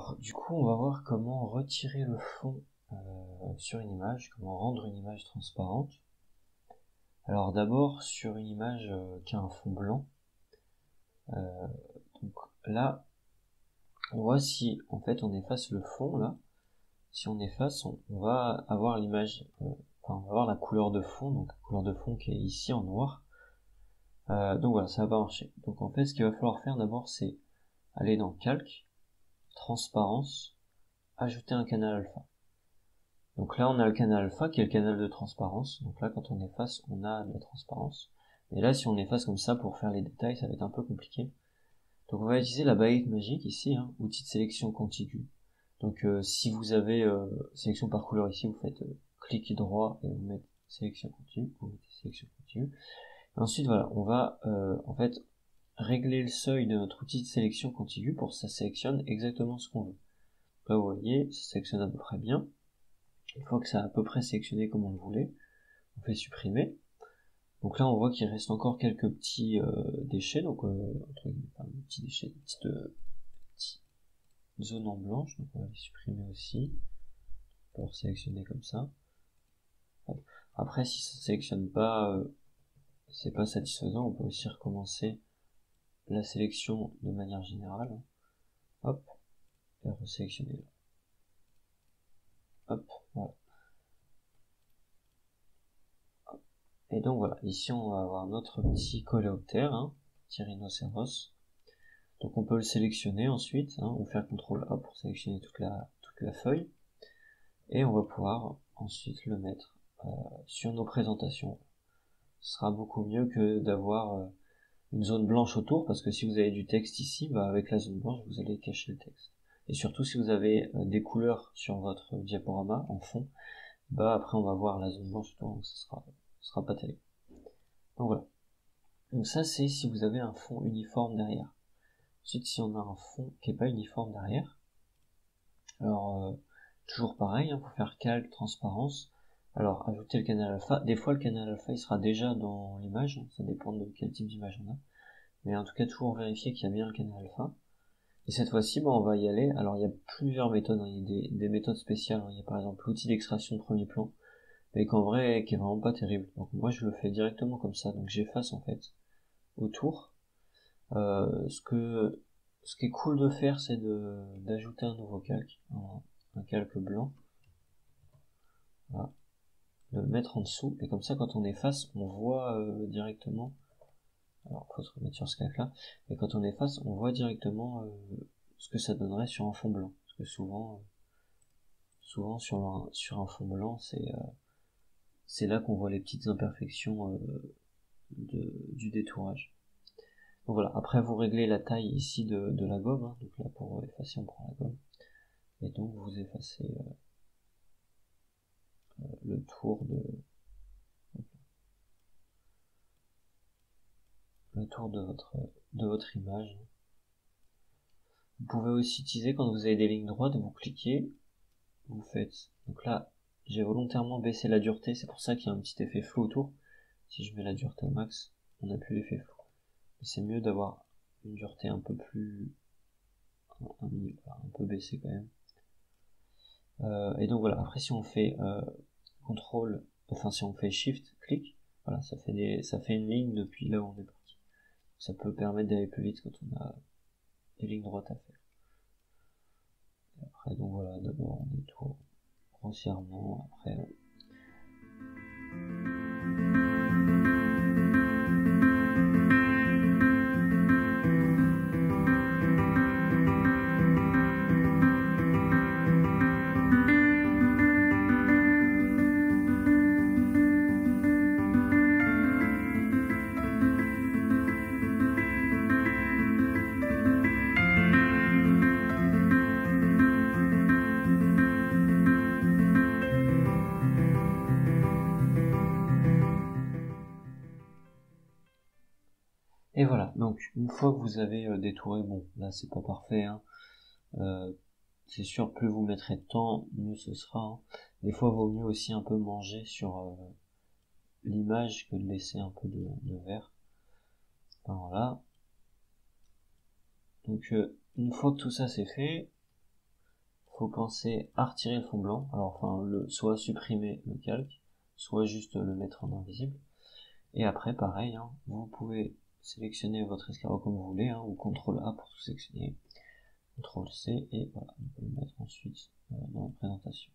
Alors, du coup, on va voir comment retirer le fond euh, sur une image, comment rendre une image transparente. Alors d'abord, sur une image euh, qui a un fond blanc, euh, donc là, on voit si en fait on efface le fond là, si on efface, on, va avoir l'image, enfin on va avoir la couleur de fond, donc la couleur de fond qui est ici en noir. donc voilà, ça va pas marcher. Donc en fait, ce qu'il va falloir faire d'abord, c'est aller dans Calque, transparence, ajouter un canal alpha. Donc là, on a le canal alpha qui est le canal de transparence. Donc là, quand on efface, on a de la transparence. Et là, si on efface comme ça pour faire les détails, ça va être un peu compliqué. Donc on va utiliser la baguette magique ici, hein, outil de sélection contiguë. Donc euh, si vous avez euh, sélection par couleur ici, vous faites euh, clic droit et vous mettez sélection continue, ensuite voilà, on va en fait régler le seuil de notre outil de sélection contiguë pour que ça sélectionne exactement ce qu'on veut. Là vous voyez, ça sélectionne à peu près bien. Une fois que ça a à peu près sélectionné comme on le voulait, on fait supprimer. Donc là on voit qu'il reste encore quelques petits euh, déchets, donc euh, entre guillemets, petits déchets, des petites, euh, zones en blanche, donc on va les supprimer aussi pour sélectionner comme ça. Après si ça sélectionne pas, euh, c'est pas satisfaisant, on peut aussi recommencer la sélection de manière générale. Hop, et resélectionner là. Hop, voilà. Et donc voilà, ici on va avoir notre petit coléoptère, hein. Donc on peut le sélectionner ensuite, hein, ou faire CTRL A pour sélectionner toute la, toute la feuille. Et on va pouvoir ensuite le mettre euh, sur nos présentations. Ce sera beaucoup mieux que d'avoir euh, une zone blanche autour, parce que si vous avez du texte ici, bah, avec la zone blanche, vous allez cacher le texte. Et surtout si vous avez euh, des couleurs sur votre diaporama en fond, bah après on va voir la zone blanche autour, donc ce sera, sera pas terrible. Donc voilà. Donc ça c'est si vous avez un fond uniforme derrière. Ensuite si on a un fond qui est pas uniforme derrière, alors euh, toujours pareil, hein, pour faire calque, transparence, alors, ajouter le canal alpha. Des fois, le canal alpha, il sera déjà dans l'image. Ça dépend de quel type d'image on a. Mais en tout cas, toujours vérifier qu'il y a bien le canal alpha. Et cette fois-ci, bon, on va y aller. Alors, il y a plusieurs méthodes. Hein. Il y a des, méthodes spéciales. Il y a par exemple l'outil d'extraction de premier plan. Mais qu'en vrai, qui est vraiment pas terrible. Donc, moi, je le fais directement comme ça. Donc, j'efface, en fait, autour. Euh, ce qui est cool de faire, c'est de, d'ajouter un nouveau calque. Un, un calque blanc. Voilà mettre en dessous, et comme ça quand on efface, on voit euh, directement, alors faut se remettre sur ce cas là, et quand on efface, on voit directement euh, ce que ça donnerait sur un fond blanc, parce que souvent, euh, souvent sur un, sur un fond blanc, c'est c'est là qu'on voit les petites imperfections de, du détourage. Donc voilà, après vous réglez la taille ici de, de la gomme, hein. donc là pour effacer on prend la gomme, et donc vous effacez le tour de le tour de votre de votre image. Vous pouvez aussi utiliser quand vous avez des lignes droites, vous cliquez, vous faites. Donc là, j'ai volontairement baissé la dureté, c'est pour ça qu'il y a un petit effet flou autour. Si je mets la dureté au max, on n'a plus l'effet flou. c'est mieux d'avoir une dureté un peu plus un, peu baissée quand même. Euh, et donc voilà, après si on fait euh, contrôle, enfin si on fait shift, clic, voilà, ça fait des, ça fait une ligne depuis là où on est parti. Ça peut permettre d'aller plus vite quand on a des lignes droites à faire. après, donc voilà, d'abord on détourne grossièrement, après Et voilà, donc une fois que vous avez euh, détouré, bon, là c'est pas parfait, hein, euh, c'est sûr, plus vous mettrez de temps, mieux ce sera. Hein. Des fois, vaut mieux aussi un peu manger sur euh, l'image que de laisser un peu de, de verre. voilà. Donc une fois que tout ça c'est fait, faut penser à retirer le fond blanc. Alors enfin, le, soit supprimer le calque, soit juste le mettre en invisible. Et après, pareil, hein, vous pouvez sélectionner votre escargot comme vous voulez, hein, ou CTRL A pour tout sélectionner, CTRL C, et voilà, on peut le mettre ensuite euh, dans la présentation.